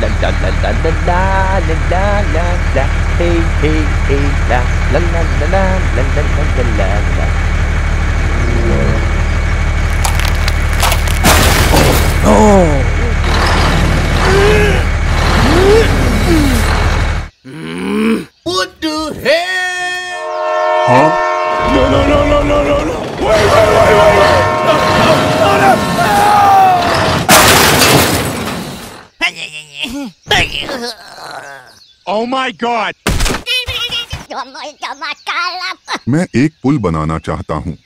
la la la la la la la la la la hey hey hey la la la la la la la Oh my God. मैं एक पुल बनाना चाहता हूँ।